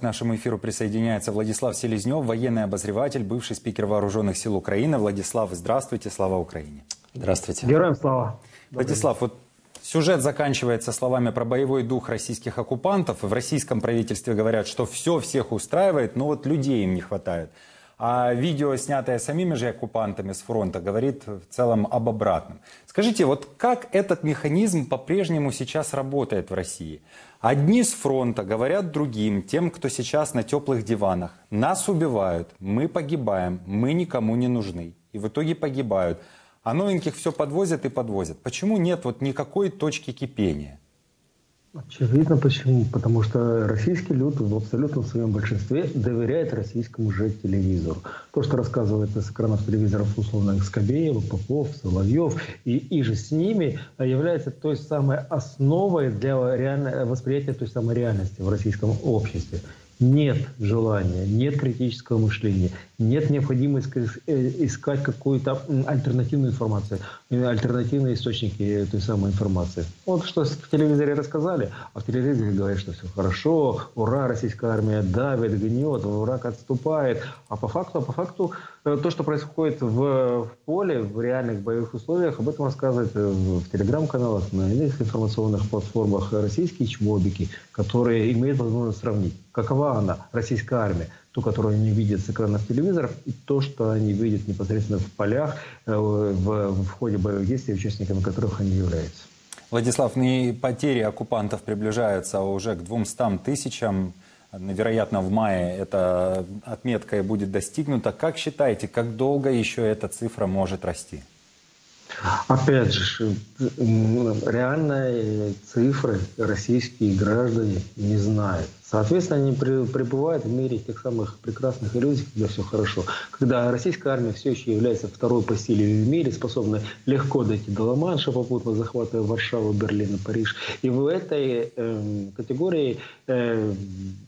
К нашему эфиру присоединяется Владислав Селезнев, военный обозреватель, бывший спикер Вооруженных сил Украины. Владислав, здравствуйте, слава Украине. Здравствуйте. Героям слава. Владислав, вот сюжет заканчивается словами про боевой дух российских оккупантов. В российском правительстве говорят, что все всех устраивает, но вот людей им не хватает. А видео, снятое самими же оккупантами с фронта, говорит в целом об обратном. Скажите, вот как этот механизм по-прежнему сейчас работает в России? Одни с фронта говорят другим, тем, кто сейчас на теплых диванах. Нас убивают, мы погибаем, мы никому не нужны. И в итоге погибают. А новеньких все подвозят и подвозят. Почему нет вот никакой точки кипения? Очевидно почему. Потому что российский люд в абсолютном своем большинстве доверяет российскому же телевизору. То, что рассказывает с экранов телевизоров условно Скобеев, Попов, Соловьев и, и же с ними является той самой основой для реально, восприятия той самой реальности в российском обществе нет желания, нет критического мышления, нет необходимости э, искать какую-то альтернативную информацию, э, альтернативные источники той самой информации. Вот что в телевизоре рассказали, а в телевизоре говорят, что все хорошо, ура, российская армия давит, гнет, враг отступает. А по факту, а по факту э, то, что происходит в, в поле, в реальных боевых условиях, об этом рассказывают в телеграм-каналах, на иных информационных платформах российские чмобики, которые имеют возможность сравнить какова она, российская армия, ту, которую они видят с экранов телевизоров, и то, что они видят непосредственно в полях, э, в, в ходе боевых действий, участниками которых они являются. Владислав, не потери оккупантов приближаются уже к 200 тысячам. Вероятно, в мае эта отметка будет достигнута. Как считаете, как долго еще эта цифра может расти? Опять же, реальные цифры российские граждане не знают. Соответственно, они пребывают в мире тех самых прекрасных иллюзий, когда все хорошо. Когда российская армия все еще является второй по силе в мире, способна легко дойти до Ла-Манша, попутно захватывая Варшаву, Берлин и Париж. И в этой э, категории э,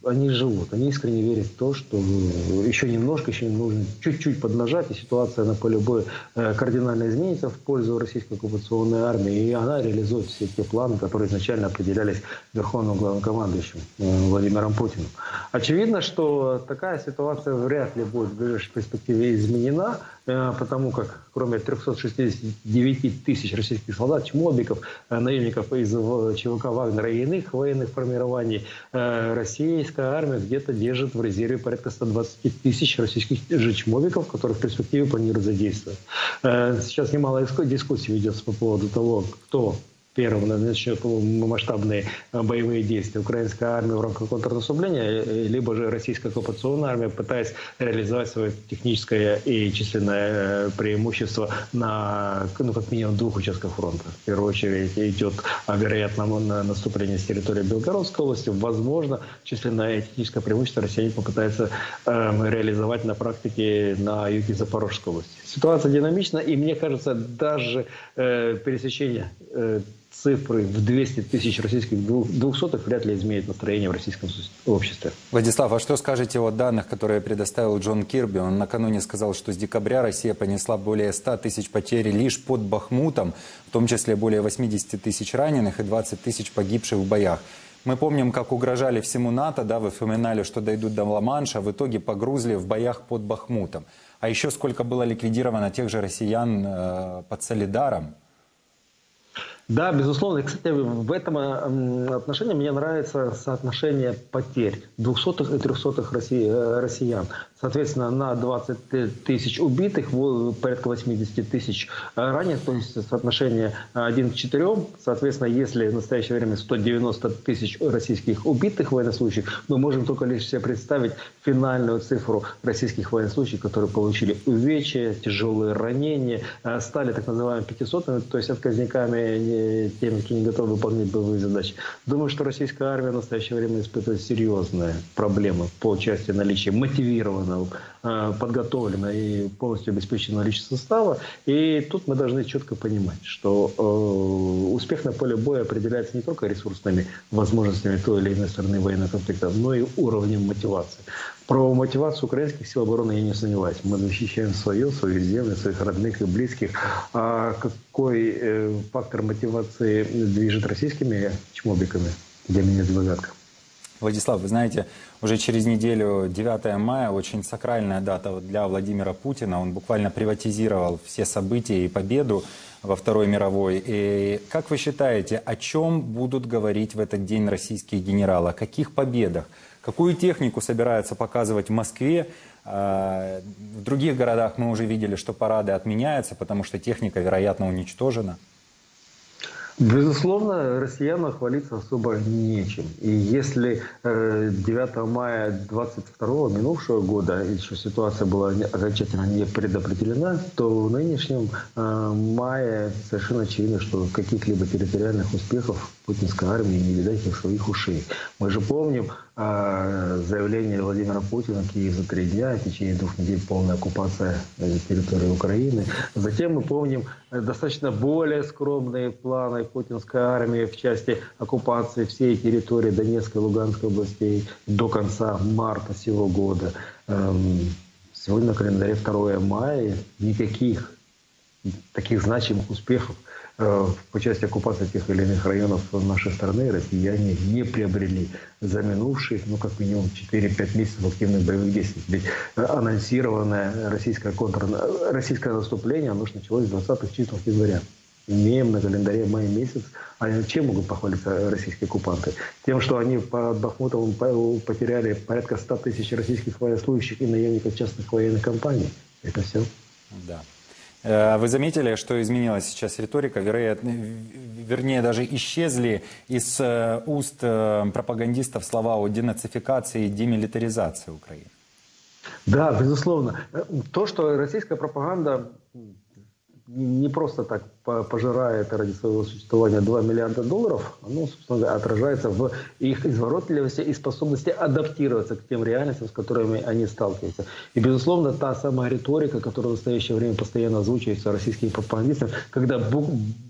они живут. Они искренне верят в то, что еще немножко, еще нужно чуть-чуть поднажать, и ситуация на поле боя э, кардинально изменится в пользу российской оккупационной армии. И она реализует все те планы, которые изначально определялись Верховным главнокомандующим э, Владимиром Владимиром Путиным. Очевидно, что такая ситуация вряд ли будет в ближайшей перспективе изменена, э, потому как кроме 369 тысяч российских солдат, чмобиков, э, наемников из ЧВК Вагнера и иных военных формирований, э, российская армия где-то держит в резерве порядка 120 тысяч российских же чмобиков, которые в перспективе планируют задействовать. Сейчас немало дискуссий ведется по поводу того, кто первым начнет масштабные э, боевые действия украинская армия в рамках контрнаступления, э, либо же российская оккупационная армия, пытаясь реализовать свое техническое и численное э, преимущество на, ну, как минимум, двух участках фронта. В первую очередь идет, вероятно, на наступление с территории Белгородской области. Возможно, численное и техническое преимущество россияне попытаются э, реализовать на практике на юге Запорожской области. Ситуация динамична, и мне кажется, даже э, пересечение э, цифры в 200 тысяч российских двухсотых вряд ли изменит настроение в российском обществе. Владислав, а что скажете о данных, которые предоставил Джон Кирби? Он накануне сказал, что с декабря Россия понесла более 100 тысяч потерь лишь под Бахмутом, в том числе более 80 тысяч раненых и 20 тысяч погибших в боях. Мы помним, как угрожали всему НАТО, да, вы вспоминали, что дойдут до Ла-Манша, в итоге погрузли в боях под Бахмутом. А еще сколько было ликвидировано тех же россиян э, под Солидаром. Да, безусловно. И, кстати, в этом э, отношении мне нравится соотношение потерь двухсотых и трехсотых э, россиян. Соответственно, на 20 тысяч убитых, порядка 80 тысяч раненых, то есть соотношение 1 к 4. Соответственно, если в настоящее время 190 тысяч российских убитых военнослужащих, мы можем только лишь себе представить финальную цифру российских военнослужащих, которые получили увечья, тяжелые ранения, э, стали так называемыми 500 то есть отказниками, теми, кто не готовы выполнять боевые задачи. Думаю, что российская армия в настоящее время испытывает серьезные проблемы по части наличия мотивированного подготовлена, э, подготовлена и полностью обеспечена личность состава. И тут мы должны четко понимать, что э, успех на поле боя определяется не только ресурсными возможностями той или иной стороны военного конфликта, но и уровнем мотивации. Про мотивацию украинских сил обороны я не сомневаюсь. Мы защищаем свое, свою землю, своих родных и близких. А какой э, фактор мотивации движет российскими чмобиками, для меня загадка. Владислав, вы знаете, уже через неделю, 9 мая, очень сакральная дата для Владимира Путина. Он буквально приватизировал все события и победу во Второй мировой. И как вы считаете, о чем будут говорить в этот день российские генералы? О каких победах? Какую технику собираются показывать в Москве? А, в других городах мы уже видели, что парады отменяются, потому что техника, вероятно, уничтожена. Безусловно, россиянам хвалиться особо нечем. И если 9 э, мая 22 минувшего года еще ситуация была окончательно не предопределена, то в нынешнем э, мае совершенно очевидно, что каких-либо территориальных успехов путинской армии не видать ни своих ушей. Мы же помним заявление Владимира Путина Киев за три дня, в течение двух недель полная оккупация территории Украины. Затем мы помним достаточно более скромные планы путинской армии в части оккупации всей территории Донецкой и Луганской областей до конца марта сего года. Эм, сегодня на календаре 2 мая никаких таких значимых успехов – Э, по части оккупации тех или иных районов нашей страны россияне не приобрели за минувшие, ну, как минимум 4-5 месяцев активных боевых действий. Ведь э, анонсированное российское, контр... российское наступление, оно же началось с 20 числа января. Имеем на календаре май месяц. А чем могут похвалиться российские оккупанты? Тем, что они под Бахмутовым потеряли порядка 100 тысяч российских военнослужащих и наемников частных военных компаний. Это все. Да. Э, вы заметили, что изменилась сейчас риторика, вероятно, вернее, даже исчезли из э, уст э, пропагандистов слова о денацификации и демилитаризации Украины? Да, безусловно. То, что российская пропаганда не просто так пожирает ради своего существования 2 миллиарда долларов, оно, собственно отражается в их изворотливости и способности адаптироваться к тем реальностям, с которыми они сталкиваются. И, безусловно, та самая риторика, которая в настоящее время постоянно озвучивается российскими пропагандистами, когда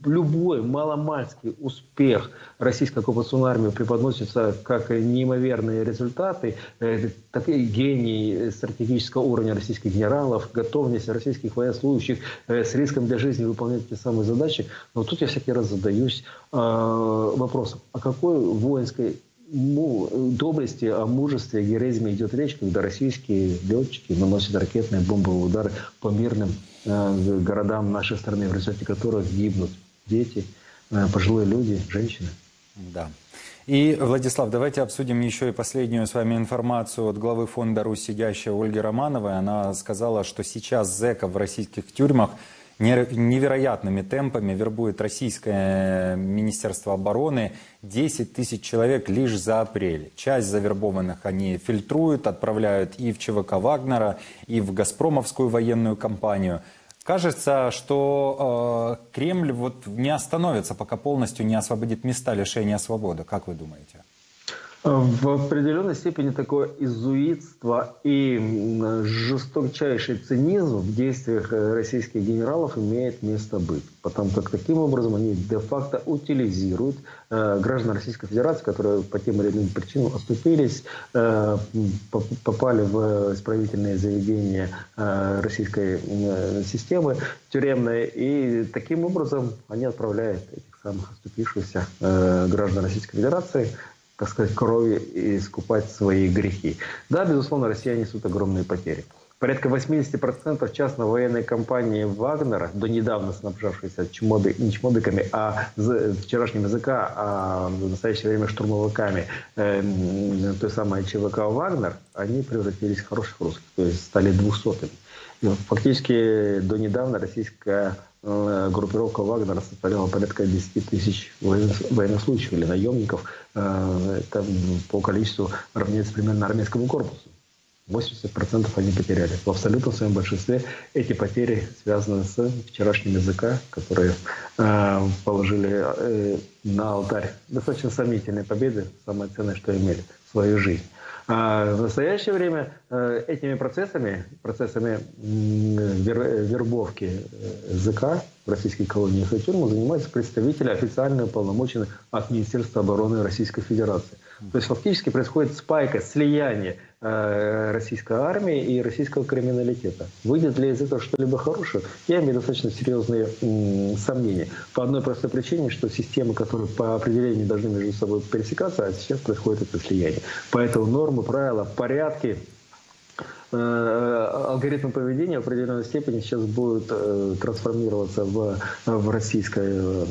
любой маломальский успех российской оккупационной армии преподносится как неимоверные результаты, э, такие гений стратегического уровня российских генералов, готовность российских военнослужащих э, с риском для жизни выполнять те самые задачи. Но тут я всякий раз задаюсь э, вопросом, о какой воинской доблести, о мужестве, героизме идет речь, когда российские летчики наносят ракетные бомбовые удары по мирным э, городам нашей страны, в результате которых гибнут дети, э, пожилые люди, женщины. Да. И, Владислав, давайте обсудим еще и последнюю с вами информацию от главы фонда «Русь», сидящей Ольги Романовой. Она сказала, что сейчас зэков в российских тюрьмах невероятными темпами вербует российское Министерство обороны 10 тысяч человек лишь за апрель. Часть завербованных они фильтруют, отправляют и в ЧВК Вагнера, и в Газпромовскую военную компанию. Кажется, что э, Кремль вот не остановится, пока полностью не освободит места лишения свободы. Как вы думаете? В определенной степени такое изуитство и жесточайший цинизм в действиях э, российских генералов имеет место быть. Потому как таким образом они де-факто утилизируют э, граждан Российской Федерации, которые по тем или иным причинам оступились, э, попали в исправительные заведения российской системы тюремной. И таким образом они отправляют этих самых оступившихся граждан Российской Федерации так сказать, крови и искупать свои грехи. Да, безусловно, россияне несут огромные потери. Порядка 80% частной военной компании «Вагнера», до недавно снабжавшейся чмоби, не чмобиками, а вчерашним языка, а в настоящее время штурмовиками э, той самой ЧВК «Вагнер», они превратились в хороших русских, то есть стали двухсотыми. Фактически до недавно российская Э, группировка Вагнера составляла порядка 10 тысяч военнослужащих или наемников. Э, это по количеству равняется примерно армейскому корпусу. 80% они потеряли. В абсолютном своем большинстве эти потери связаны с вчерашним языка, которые э, положили на алтарь достаточно сомнительной победы, самое ценное, что имели, свою жизнь. А в настоящее время э, этими процессами, процессами вербовки э, языка в российских колониях и занимаются представители официально уполномоченных от Министерства обороны Российской Федерации. То есть фактически происходит спайка, слияние э, российской армии и российского криминалитета. Выйдет ли из этого что-либо хорошее? Я имею достаточно серьезные сомнения. По одной простой причине, что системы, которые по определению должны между собой пересекаться, а сейчас происходит это слияние. Поэтому нормы, правила, порядки, Э, алгоритмы поведения в определенной степени сейчас будут э, трансформироваться в, в российском э,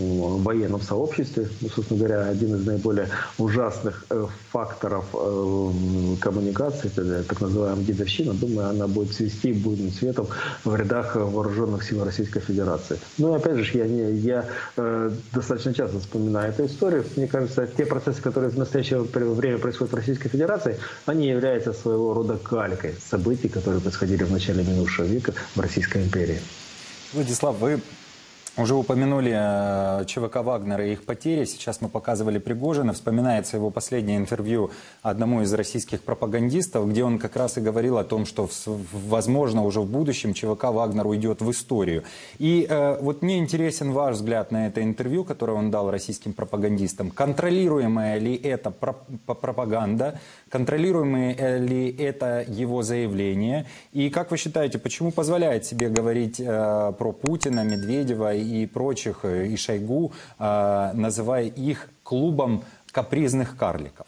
военном сообществе. Ну, собственно говоря, один из наиболее ужасных факторов коммуникации, это так называемая дедовщина, думаю, она будет свести буйным цветом в рядах вооруженных сил Российской Федерации. Ну и опять же, я, не, я достаточно часто вспоминаю эту историю. Мне кажется, те процессы, которые в настоящее время происходят в Российской Федерации, они являются своего рода калькой событий событий, которые происходили в начале минувшего века в Российской империи. Владислав, вы уже упомянули э, ЧВК Вагнера и их потери. Сейчас мы показывали Пригожина. Вспоминается его последнее интервью одному из российских пропагандистов, где он как раз и говорил о том, что, возможно, уже в будущем ЧВК Вагнер уйдет в историю. И э, вот мне интересен ваш взгляд на это интервью, которое он дал российским пропагандистам. Контролируемая ли это пропаганда? Контролируемое ли это его заявление? И как вы считаете, почему позволяет себе говорить э, про Путина, Медведева и прочих, э, и Шойгу, э, называя их клубом капризных карликов?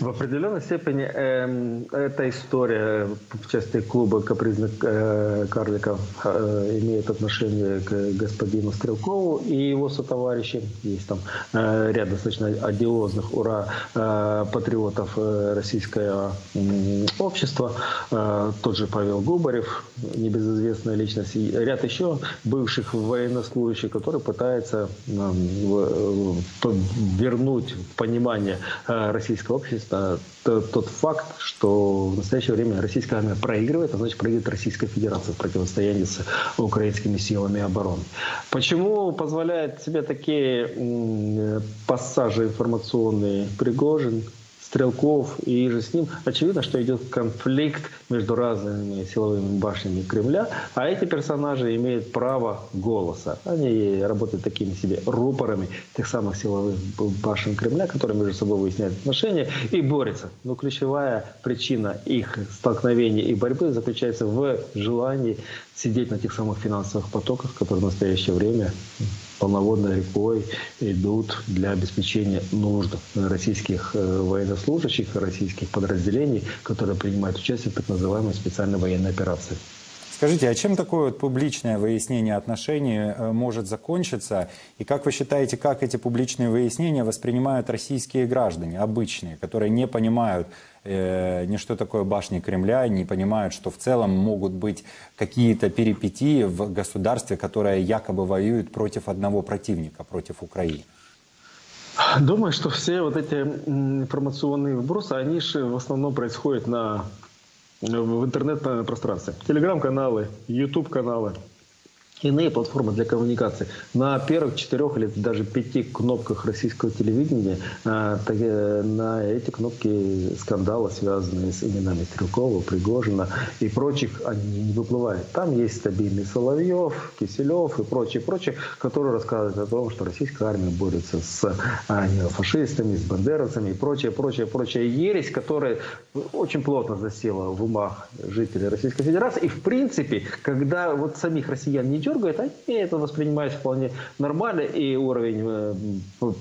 В определенной степени э, эта история в части клуба капризных э, карликов э, имеет отношение к господину Стрелкову и его сотоварищам. Есть там э, ряд достаточно одиозных ура э, патриотов э, российского э, общества. Э, тот же Павел Губарев, небезызвестная личность, и ряд еще бывших военнослужащих, которые пытаются э, вернуть понимание э, российского общества тот факт, что в настоящее время российская армия проигрывает, а значит проигрывает Российская Федерация в противостоянии с украинскими силами обороны. Почему позволяет себе такие пассажи информационные Пригожин, Стрелков и же с ним, очевидно, что идет конфликт между разными силовыми башнями Кремля, а эти персонажи имеют право голоса. Они работают такими себе рупорами тех самых силовых башен Кремля, которые между собой выясняют отношения и борются. Но ключевая причина их столкновения и борьбы заключается в желании сидеть на тех самых финансовых потоках, которые в настоящее время полноводной рекой идут для обеспечения нужд российских э, военнослужащих, российских подразделений, которые принимают участие в так называемой специальной военной операции. Скажите, а чем такое вот публичное выяснение отношений э, может закончиться? И как вы считаете, как эти публичные выяснения воспринимают российские граждане, обычные, которые не понимают э, ни что такое башни Кремля, не понимают, что в целом могут быть какие-то перипетии в государстве, которое якобы воюет против одного противника, против Украины? Думаю, что все вот эти информационные вбросы, они же в основном происходят на в интернет-пространстве. Телеграм-каналы, YouTube-каналы, иные платформы для коммуникации. На первых четырех или даже пяти кнопках российского телевидения а, э, на эти кнопки скандалы, связанные с именами Стрелкова, Пригожина и прочих, они не выплывают. Там есть стабильный Соловьев, Киселев и прочие, прочие, которые рассказывают о том, что российская армия борется с а, фашистами, с бандеровцами и прочее, прочее, прочее. Ересь, которая очень плотно засела в умах жителей Российской Федерации. И в принципе, когда вот самих россиян не дергает, они это воспринимают вполне нормально, и уровень э,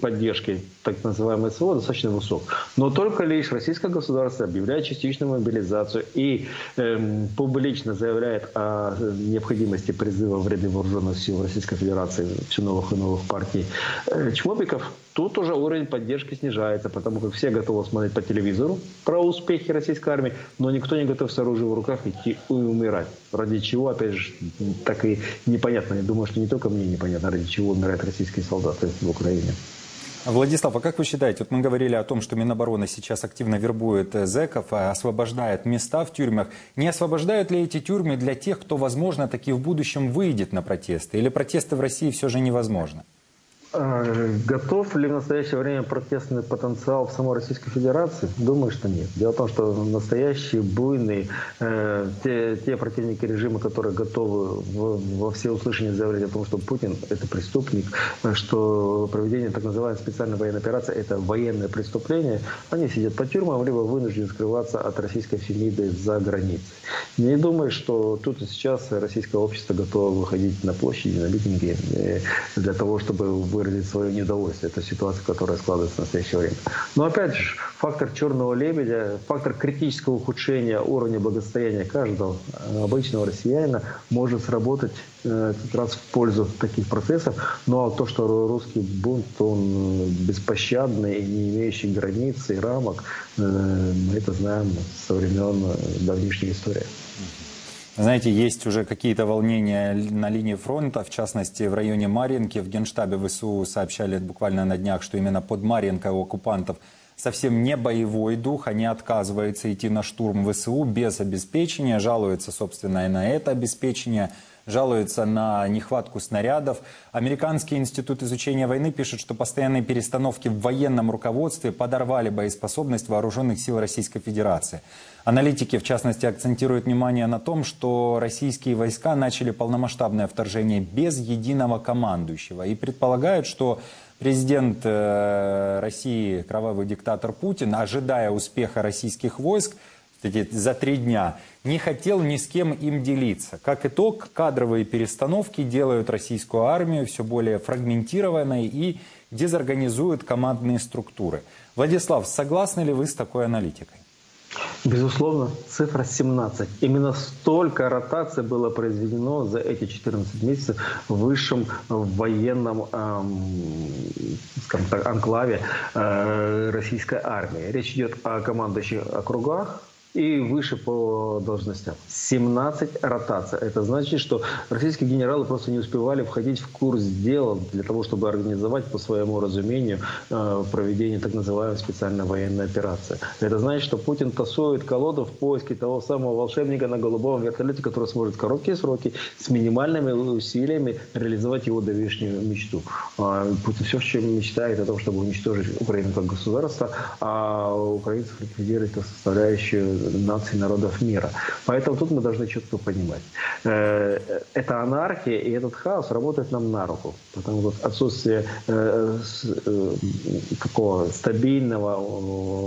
поддержки так называемой СВО достаточно высок. Но только лишь российское государство объявляет частичную мобилизацию и эм, публично заявляет о необходимости призыва в ряды вооруженных сил Российской Федерации все новых и новых партий э, чмобиков, тут уже уровень поддержки снижается, потому как все готовы смотреть по телевизору про успехи российской армии, но никто не готов с оружием в руках идти и умирать. Ради чего, опять же, так и непонятно. Я думаю, что не только мне непонятно, ради чего умирают российские солдаты в Украине. Владислав, а как вы считаете, вот мы говорили о том, что Минобороны сейчас активно вербует э, зэков, а освобождает места в тюрьмах. Не освобождают ли эти тюрьмы для тех, кто, возможно, таки в будущем выйдет на протесты? Или протесты в России все же невозможно? Э, готов ли в настоящее время протестный потенциал в самой Российской Федерации? Думаю, что нет. Дело в том, что настоящие буйные, э, те, те противники режима, которые готовы в, во всеуслышание заявлять о том, что Путин – это преступник, что проведение так называемой специальной военной операции – это военное преступление, они сидят по тюрьмам, либо вынуждены скрываться от российской фемиды за границей. Не думаю, что тут и сейчас российское общество готово выходить на площади, на митинги э, для того, чтобы выразить свое недовольствие. Это ситуация, которая складывается в настоящее время. Но опять же, фактор черного лебедя, фактор критического ухудшения уровня благосостояния каждого э, обычного россиянина может сработать э, как раз в пользу таких процессов. Ну а то, что русский бунт, он беспощадный, не имеющий границ и рамок, мы это знаем со времен давнишней истории. Знаете, есть уже какие-то волнения на линии фронта, в частности, в районе Марьинки. В Генштабе ВСУ сообщали буквально на днях, что именно под Марьинкой у оккупантов совсем не боевой дух, они отказываются идти на штурм ВСУ без обеспечения, жалуются, собственно, и на это обеспечение – жалуются на нехватку снарядов. Американский институт изучения войны пишет, что постоянные перестановки в военном руководстве подорвали боеспособность вооруженных сил Российской Федерации. Аналитики, в частности, акцентируют внимание на том, что российские войска начали полномасштабное вторжение без единого командующего и предполагают, что президент э, России, кровавый диктатор Путин, ожидая успеха российских войск, за три дня, не хотел ни с кем им делиться. Как итог, кадровые перестановки делают российскую армию все более фрагментированной и дезорганизуют командные структуры. Владислав, согласны ли вы с такой аналитикой? Безусловно, цифра 17. Именно столько ротаций было произведено за эти 14 месяцев в высшем военном эм, скажем так, анклаве э, российской армии. Речь идет о командующих округах, и выше по должностям. 17 ротаций. Это значит, что российские генералы просто не успевали входить в курс дела для того, чтобы организовать по своему разумению э, проведение так называемой специальной военной операции. Это значит, что Путин тасует колоду в поиске того самого волшебника на голубом вертолете, который сможет в короткие сроки с минимальными усилиями реализовать его давешнюю мечту. А Путин все, чем мечтает о том, чтобы уничтожить Украину как государство, а украинцев ликвидировать как составляющую наций народов мира. Поэтому тут мы должны четко понимать. Э, эта анархия и этот хаос работают нам на руку. Потому что отсутствие э, э, такого стабильного,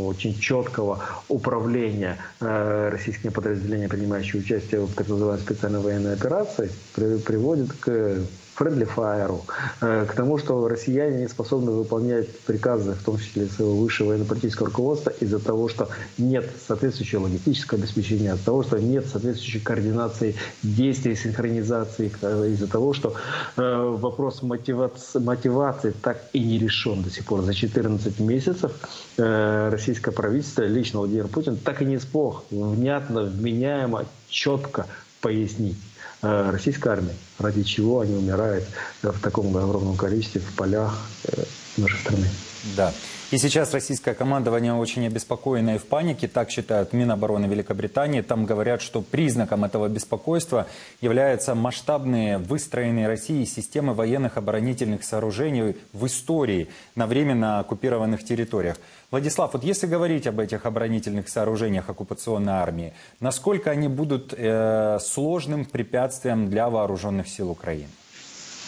очень четкого управления российскими подразделениями, принимающими участие в так называемой специальной военной операции, приводит к friendly fire, э, к тому, что россияне не способны выполнять приказы, в том числе своего высшего военно-политического руководства, из-за того, что нет соответствующего логистического обеспечения, из-за того, что нет соответствующей координации действий, синхронизации, э, из-за того, что э, вопрос мотивации, мотивации так и не решен до сих пор. За 14 месяцев российское правительство, лично Владимир Путин, так и не смог внятно, вменяемо, четко пояснить российской армии, ради чего они умирают в таком огромном количестве в полях э, нашей страны. Да. И сейчас российское командование очень обеспокоено и в панике, так считают Минобороны Великобритании. Там говорят, что признаком этого беспокойства являются масштабные выстроенные Россией системы военных оборонительных сооружений в истории на временно оккупированных территориях. Владислав, вот если говорить об этих оборонительных сооружениях оккупационной армии, насколько они будут э, сложным препятствием для вооруженных сил Украины?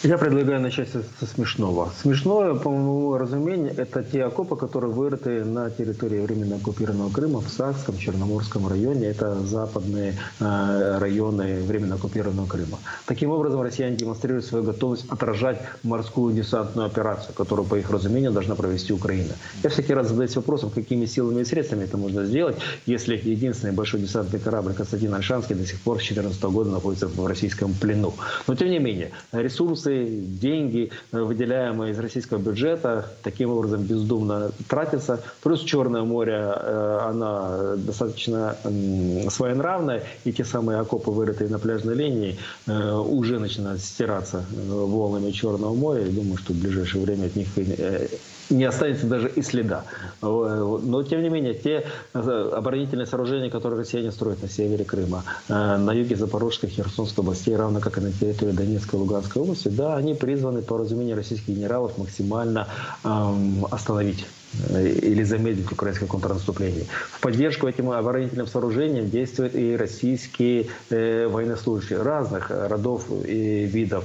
Я предлагаю начать со, смешного. Смешное, по моему разумению, это те окопы, которые вырыты на территории временно оккупированного Крыма, в Сакском, Черноморском районе. Это западные э, районы временно оккупированного Крыма. Таким образом, россияне демонстрируют свою готовность отражать морскую десантную операцию, которую, по их разумению, должна провести Украина. Я всякий раз задаюсь вопросом, какими силами и средствами это можно сделать, если единственный большой десантный корабль Константин Альшанский до сих пор с 2014 года находится в российском плену. Но, тем не менее, ресурсы ресурсы, деньги, э, выделяемые из российского бюджета, таким образом бездумно тратятся. Плюс Черное море, э, она достаточно своенравная, и те самые окопы, вырытые на пляжной линии, э, уже начинают стираться волнами Черного моря. Я думаю, что в ближайшее время от них не останется даже и следа. Но, тем не менее, те оборонительные сооружения, которые россияне строят на севере Крыма, на юге Запорожской, Херсонской областей, равно как и на территории Донецкой и Луганской области, да, они призваны по разумению российских генералов максимально эм, остановить э, или замедлить украинское контрнаступление. В поддержку этим оборонительным сооружениям действуют и российские э, военнослужащие разных родов и видов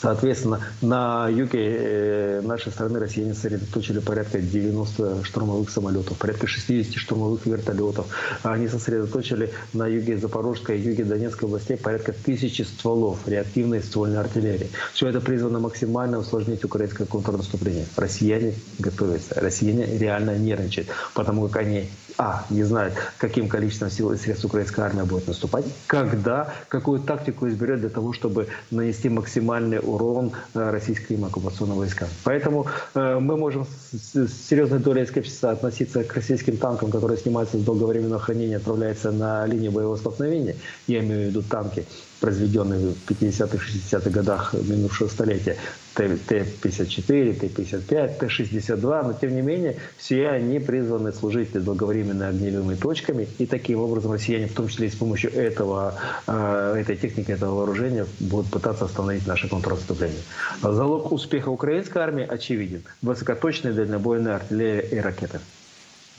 Соответственно, на юге э, нашей страны россияне сосредоточили порядка 90 штурмовых самолетов, порядка 60 штурмовых вертолетов. Они сосредоточили на юге Запорожской и юге Донецкой областей порядка тысячи стволов реактивной ствольной артиллерии. Все это призвано максимально усложнить украинское контрнаступление. Россияне готовятся, россияне реально нервничают, потому как они а, не знают, каким количеством сил и средств украинская армия будет наступать, когда, какую тактику изберет для того, чтобы нанести максимальный урон э, российским оккупационным войскам. Поэтому э, мы можем с, серьезной долей скепсиса относиться к российским танкам, которые снимаются с долговременного хранения, отправляются на линию боевого столкновения. Я имею в виду танки произведенные в 50-х, 60-х годах минувшего столетия, Т-54, Т-55, Т-62, но тем не менее все они призваны служить долговременными огневыми точками, и таким образом россияне, в том числе и с помощью этого, э, этой техники, этого вооружения, будут пытаться остановить наше контрнаступление. Залог успеха украинской армии очевиден. Высокоточная дальнобойная артиллерия и ракеты.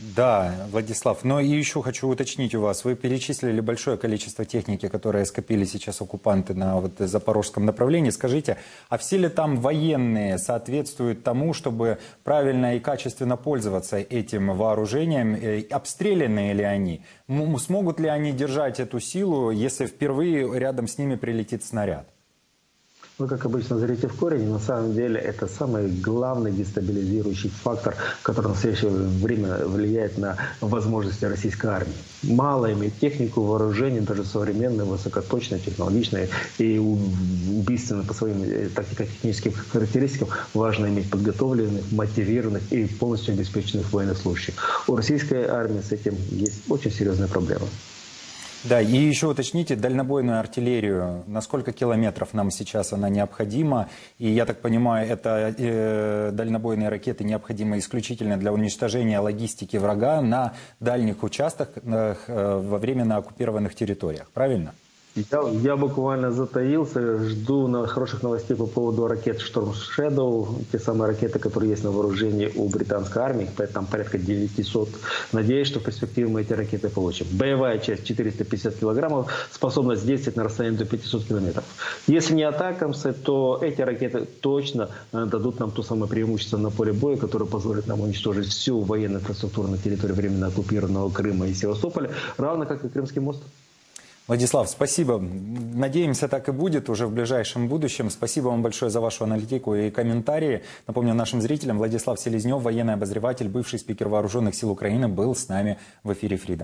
Да, Владислав, но и еще хочу уточнить у вас. Вы перечислили большое количество техники, которые скопили сейчас оккупанты на вот запорожском направлении. Скажите, а все ли там военные соответствуют тому, чтобы правильно и качественно пользоваться этим вооружением? Э, обстреляны ли они? Смогут ли они держать эту силу, если впервые рядом с ними прилетит снаряд? Вы, как обычно, зрите в корень. На самом деле это самый главный дестабилизирующий фактор, который в настоящее время влияет на возможности российской армии. Мало иметь технику, вооружение, даже современное, высокоточное, технологичное и убийственное по своим э, тактико-техническим характеристикам. Важно иметь подготовленных, мотивированных и полностью обеспеченных военнослужащих. У российской армии с этим есть очень серьезная проблема. Да, и еще уточните дальнобойную артиллерию. На сколько километров нам сейчас она необходима? И я так понимаю, это э, дальнобойные ракеты необходимы исключительно для уничтожения логистики врага на дальних участках э, во временно оккупированных территориях. Правильно? Я, я буквально затаился, жду на хороших новостей по поводу ракет Storm Shadow, те самые ракеты, которые есть на вооружении у британской армии, там порядка 900. Надеюсь, что в перспективе мы эти ракеты получим. Боевая часть 450 килограммов, способность действовать на расстоянии до 500 километров. Если не атакамсы, то эти ракеты точно э, дадут нам то самое преимущество на поле боя, которое позволит нам уничтожить всю военную инфраструктуру на территории временно оккупированного Крыма и Севастополя, равно как и Крымский мост. Владислав, спасибо. Надеемся, так и будет уже в ближайшем будущем. Спасибо вам большое за вашу аналитику и комментарии. Напомню нашим зрителям, Владислав Селезнев, военный обозреватель, бывший спикер Вооруженных сил Украины, был с нами в эфире Фридома.